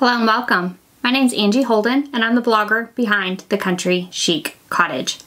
Hello and welcome. My name's Angie Holden and I'm the blogger behind The Country Chic Cottage.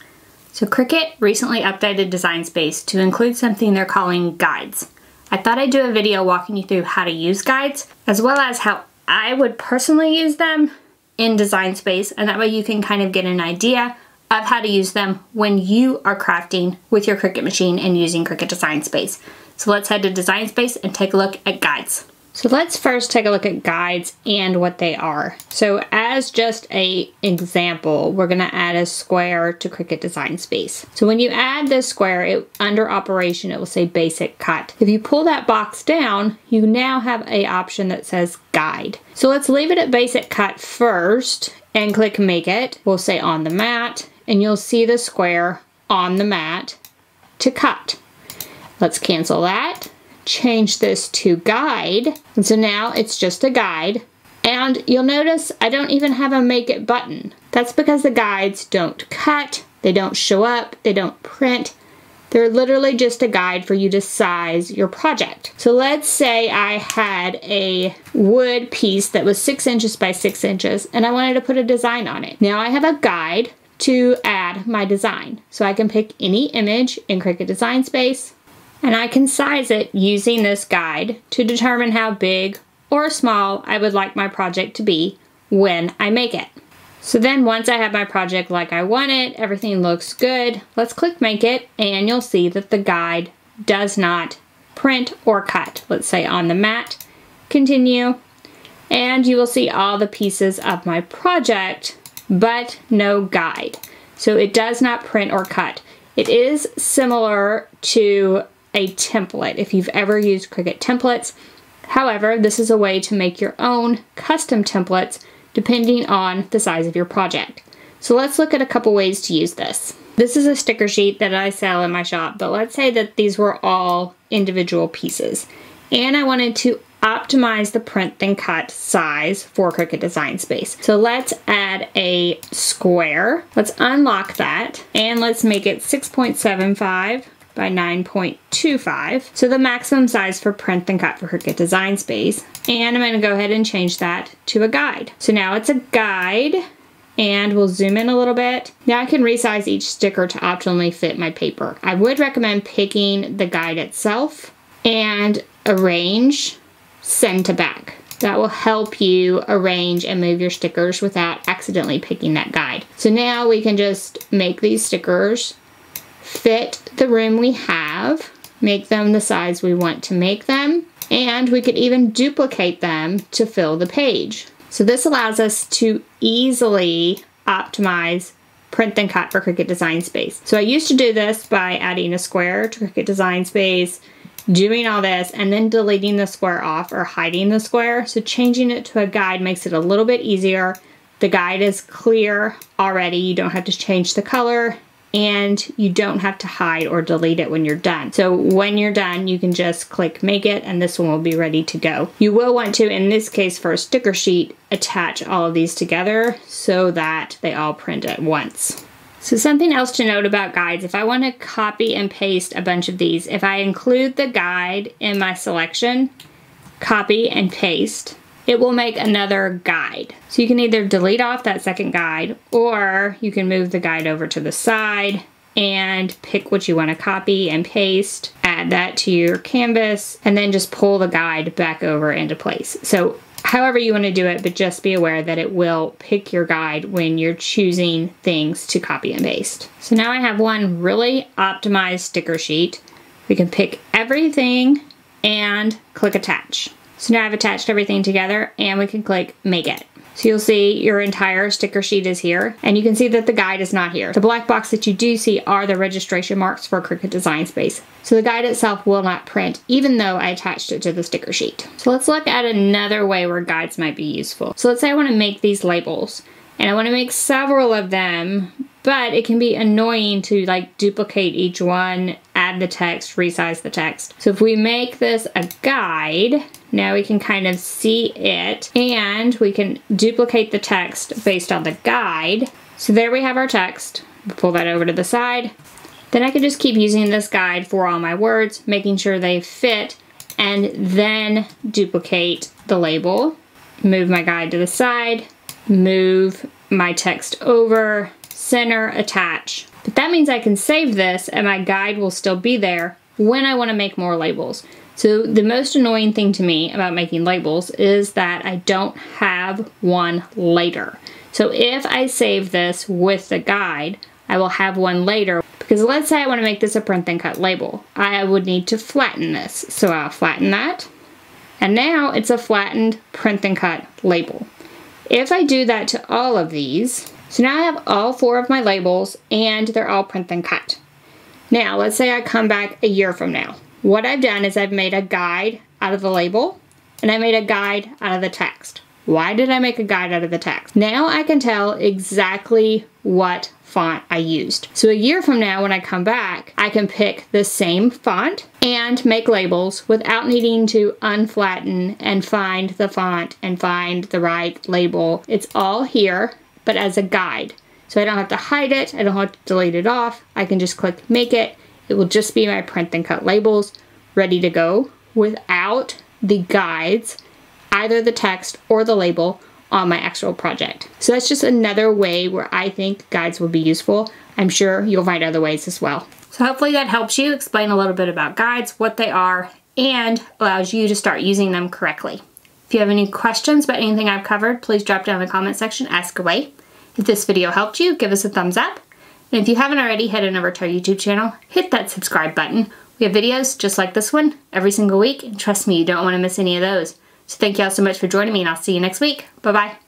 So Cricut recently updated Design Space to include something they're calling guides. I thought I'd do a video walking you through how to use guides as well as how I would personally use them in Design Space and that way you can kind of get an idea of how to use them when you are crafting with your Cricut machine and using Cricut Design Space. So let's head to Design Space and take a look at guides. So let's first take a look at guides and what they are. So as just a example, we're gonna add a square to Cricut Design Space. So when you add this square, it, under operation, it will say basic cut. If you pull that box down, you now have a option that says guide. So let's leave it at basic cut first and click make it. We'll say on the mat and you'll see the square on the mat to cut. Let's cancel that change this to guide. And so now it's just a guide. And you'll notice I don't even have a make it button. That's because the guides don't cut, they don't show up, they don't print. They're literally just a guide for you to size your project. So let's say I had a wood piece that was six inches by six inches and I wanted to put a design on it. Now I have a guide to add my design. So I can pick any image in Cricut Design Space and I can size it using this guide to determine how big or small I would like my project to be when I make it. So then once I have my project like I want it, everything looks good, let's click make it and you'll see that the guide does not print or cut. Let's say on the mat, continue, and you will see all the pieces of my project, but no guide. So it does not print or cut. It is similar to a template if you've ever used Cricut templates. However, this is a way to make your own custom templates depending on the size of your project. So let's look at a couple ways to use this. This is a sticker sheet that I sell in my shop, but let's say that these were all individual pieces. And I wanted to optimize the print then cut size for Cricut Design Space. So let's add a square. Let's unlock that and let's make it 6.75 by 9.25. So the maximum size for print and cut for her Cricut Design Space. And I'm gonna go ahead and change that to a guide. So now it's a guide and we'll zoom in a little bit. Now I can resize each sticker to optimally fit my paper. I would recommend picking the guide itself and arrange send to back. That will help you arrange and move your stickers without accidentally picking that guide. So now we can just make these stickers fit the room we have, make them the size we want to make them, and we could even duplicate them to fill the page. So this allows us to easily optimize print and cut for Cricut Design Space. So I used to do this by adding a square to Cricut Design Space, doing all this, and then deleting the square off or hiding the square. So changing it to a guide makes it a little bit easier. The guide is clear already. You don't have to change the color and you don't have to hide or delete it when you're done. So when you're done, you can just click make it and this one will be ready to go. You will want to, in this case for a sticker sheet, attach all of these together so that they all print at once. So something else to note about guides, if I want to copy and paste a bunch of these, if I include the guide in my selection, copy and paste, it will make another guide. So you can either delete off that second guide or you can move the guide over to the side and pick what you want to copy and paste, add that to your canvas, and then just pull the guide back over into place. So however you want to do it, but just be aware that it will pick your guide when you're choosing things to copy and paste. So now I have one really optimized sticker sheet. We can pick everything and click attach. So now I've attached everything together and we can click make it. So you'll see your entire sticker sheet is here and you can see that the guide is not here. The black box that you do see are the registration marks for Cricut Design Space. So the guide itself will not print even though I attached it to the sticker sheet. So let's look at another way where guides might be useful. So let's say I want to make these labels and I want to make several of them but it can be annoying to like duplicate each one, add the text, resize the text. So if we make this a guide, now we can kind of see it and we can duplicate the text based on the guide. So there we have our text. Pull that over to the side. Then I can just keep using this guide for all my words, making sure they fit and then duplicate the label move my guide to the side, move my text over, center, attach. But that means I can save this and my guide will still be there when I want to make more labels. So the most annoying thing to me about making labels is that I don't have one later. So if I save this with the guide, I will have one later. Because let's say I want to make this a print and cut label. I would need to flatten this. So I'll flatten that. And now it's a flattened print and cut label. If I do that to all of these, so now I have all four of my labels and they're all print and cut. Now, let's say I come back a year from now. What I've done is I've made a guide out of the label and I made a guide out of the text. Why did I make a guide out of the text? Now I can tell exactly what font I used. So a year from now when I come back, I can pick the same font and make labels without needing to unflatten and find the font and find the right label. It's all here, but as a guide. So I don't have to hide it, I don't have to delete it off. I can just click make it it will just be my print and cut labels ready to go without the guides, either the text or the label on my actual project. So that's just another way where I think guides will be useful. I'm sure you'll find other ways as well. So hopefully that helps you explain a little bit about guides, what they are, and allows you to start using them correctly. If you have any questions about anything I've covered, please drop down in the comment section, ask away. If this video helped you, give us a thumbs up. And if you haven't already, head on over to our YouTube channel, hit that subscribe button. We have videos just like this one every single week, and trust me, you don't want to miss any of those. So thank you all so much for joining me, and I'll see you next week. Bye-bye.